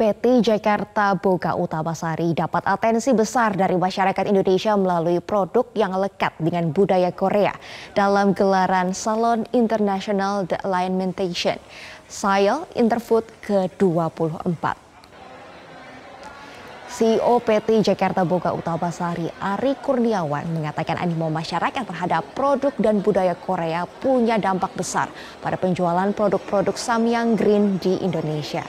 PT Jakarta Boga Utamasari dapat atensi besar dari masyarakat Indonesia melalui produk yang lekat dengan budaya Korea dalam gelaran Salon International The Alimentation SIAL Interfood ke-24. CEO PT Jakarta Boga Utamasari Ari Kurniawan mengatakan animo masyarakat terhadap produk dan budaya Korea punya dampak besar pada penjualan produk-produk Samyang Green di Indonesia.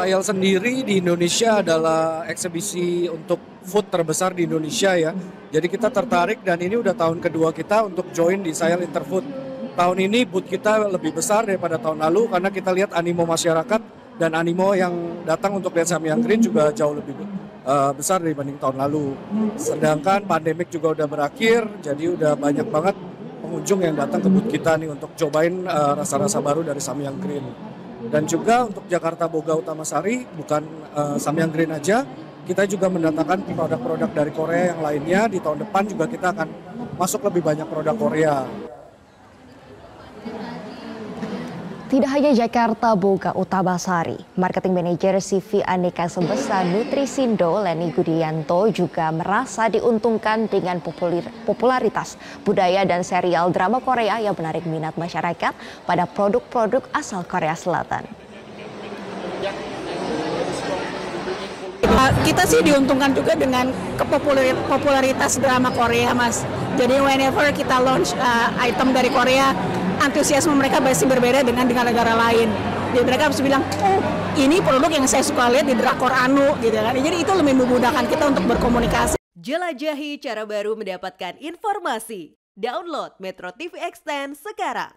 Sayal sendiri di Indonesia adalah eksebisi untuk food terbesar di Indonesia ya. Jadi kita tertarik dan ini udah tahun kedua kita untuk join di Sayal Interfood. Tahun ini booth kita lebih besar daripada tahun lalu karena kita lihat animo masyarakat dan animo yang datang untuk lihat Samyang Green juga jauh lebih uh, besar dibanding tahun lalu. Sedangkan pandemik juga udah berakhir, jadi udah banyak banget pengunjung yang datang ke booth kita nih untuk cobain uh, rasa-rasa baru dari Samyang Green. Dan juga untuk Jakarta Boga Utamasari bukan uh, Samyang Green aja, kita juga mendatangkan produk-produk dari Korea yang lainnya. Di tahun depan juga kita akan masuk lebih banyak produk Korea. Tidak hanya Jakarta Boga Utamasari, Marketing Manager CV Aneka Sebesa Nutrisindo Leni Gudianto juga merasa diuntungkan dengan popularitas budaya dan serial drama Korea yang menarik minat masyarakat pada produk-produk asal Korea Selatan. Kita sih diuntungkan juga dengan popularitas drama Korea, Mas. Jadi whenever kita launch uh, item dari Korea, antusiasme mereka pasti berbeda dengan dengan negara lain. Jadi mereka harus bilang, oh ini produk yang saya suka lihat di drakor Anu gitu kan. Jadi itu lebih memudahkan kita untuk berkomunikasi. Jelajahi cara baru mendapatkan informasi. Download Metro TV Extend sekarang.